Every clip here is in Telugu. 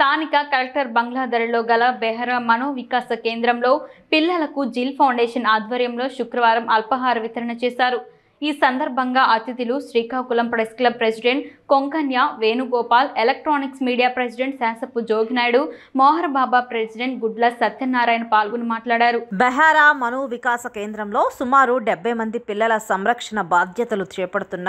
స్థానిక కలెక్టర్ బంగ్లాదరలో గల బెహరా మనో వికాస కేంద్రంలో పిల్లలకు జిల్ ఫౌండేషన్ ఆధ్వర్యంలో శుక్రవారం అల్పాహార వితరణ చేశారు. ఈ సందర్భంగా అతిథులు Srikakulam press club president Konkanya Venugopal electronics media president Sasapu Joginaidu Mohar Baba president Gudla Satyanarayana పాల్గొని మాట్లాడారు. బెహారా మను వికాస కేంద్రంలో సుమారు డెబ్బై మంది పిల్లల సంరక్షణ బాధ్యతలు చేపడుతున్న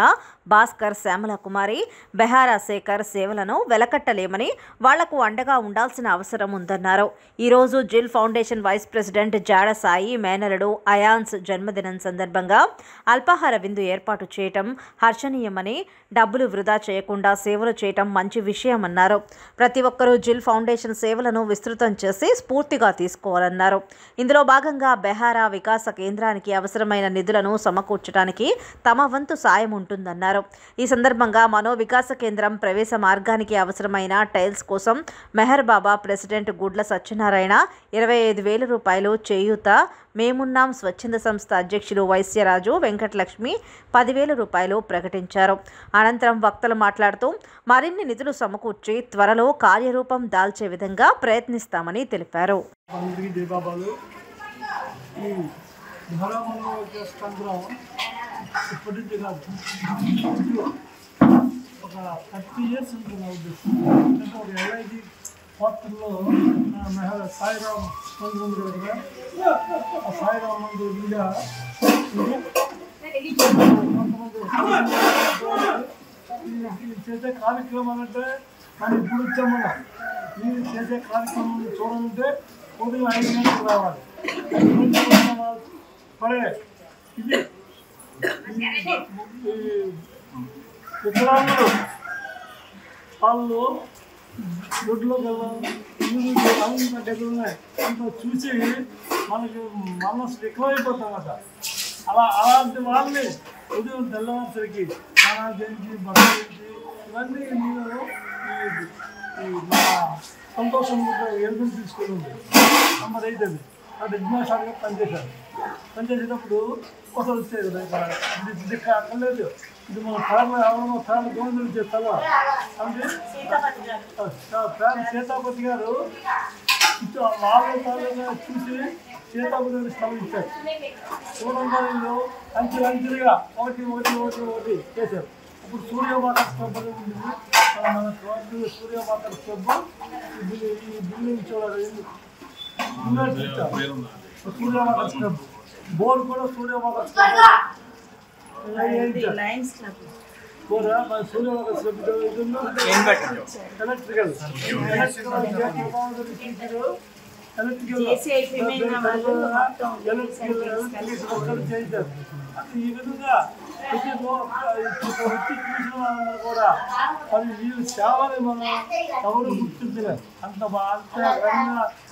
భాస్కర్ శ్యామల కుమారి బెహారా శేఖర్ సేవలను వెలకట్టలేమని వాళ్ళకు అండగా ఉండాల్సిన అవసరం ఉందన్నారు. ఈరోజు జిల్ ఫౌండేషన్ వైస్ ప్రెసిడెంట్ జాడ సాయి మేనలుడు అయాన్స్ జన్మదినం సందర్భంగా అల్పాహార విందు ఏర్పాటు చేయటం హర్షణీయమని డబ్బులు వృధా చేయకుండా సేవలు చేయటం మంచి విషయమన్నారు. ప్రతి ఒక్కరూ జిల్ ఫౌండేషన్ సేవలను విస్తృతం చేసి స్ఫూర్తిగా తీసుకోవాలన్నారు. ఇందులో భాగంగా బెహారా వికాస కేంద్రానికి అవసరమైన నిధులను సమకూర్చడానికి తమ వంతు సాయం ఉంటుందన్నారు. ఈ సందర్భంగా మనో వికాస కేంద్రం ప్రవేశ మార్గానికి అవసరమైన టైల్స్ కోసం మెహర్ బాబా ప్రెసిడెంట్ గుడ్ల సత్యనారాయణ ఇరవై ఐదు వేల రూపాయలు చేయూత మేమున్నాం స్వచ్ఛంద సంస్థ అధ్యక్షులు వైశ్యరాజు వెంకటలక్ష్మి పదివేల రూపాయలు ప్రకటించారు. అనంతరం వక్తలు మాట్లాడుతూ మరిన్ని నిధులు సమకూర్చి త్వరలో కార్యరూపం దాల్చే విధంగా ప్రయత్నిస్తామని తెలిపారు. ఒక థర్టీ ఇయర్స్ ఉంటుంది నా ఉద్దేశం. ఒక ఎల్ఐజీ హాస్పిటల్లో మెహర్ సాయిరామ్ మందు ఉంది కదా ఆ సాయిరామ్ మందు మీద ఇది కొంతమంది ఇది చేసే కార్యక్రమం అంటే మనం ఇప్పుడు వచ్చాం మనం మీరు చేసే కార్యక్రమం చూడాలంటే ఉదయం ఐదు గంటలకు రావాలి ఐదు గంటలకు వచ్చిన వాళ్ళు పడే ఇది ఈ వికలాంగులు వాళ్ళు దొడ్లో అంత దగ్గర ఉన్నాయి. అంత చూసి మనకి మనసు వికలమైపోతామట అలా అలాంటి వాళ్ళని ఉదయం తెల్లవారుసరికి స్నానాలు చేయించి బట్టలు చేయించి ఇవన్నీ మీరు ఈ ఈ మన సంతోషం ఎదురు తీసుకుని ఉంది నెంబర్ ఎయిట్ అది. అది విజ్ఞాసాలుగా పనిచేసేటప్పుడు ఒకసారి వచ్చాయి కదా ఇక్కడ. ఇది ఇది ఇక్కడ అక్కడ లేదు. ఇది మన పేర్ల ఎవరో పేర్ల గోవిందులు చేస్తావా? అంటే సీతాపతి గారు. ఇటు వాళ్ళ తాలూకా చూసి సీతాపతి గారి స్థలం ఇచ్చారు చూడంలో అంచెలు అంచెలుగా ఒకటి ఒకటి ఒకటి ఒకటి చేశారు. ఇప్పుడు సూర్యమాత అనేది ఉంది. మన సూర్యమాత స్టబ్ ఈ ఈ బిల్డింగ్ చూడాలి ఇన్వర్ట్ ఇచ్చారు సూర్యమాత స్టబ్ బోర్ కూడా సూర్యమాత స్టబ్ బోరా మన సూర్యమాత స్టబ్ ఎలక్ట్రికల్ ఎలక్ట్రికల్ ఈ విధంగా ప్రతి వ్యక్తి చూసిన వాళ్ళందరూ కూడా అది వీళ్ళు సేవని మనం ఎవరు గుర్తించలేదు అంత బాగా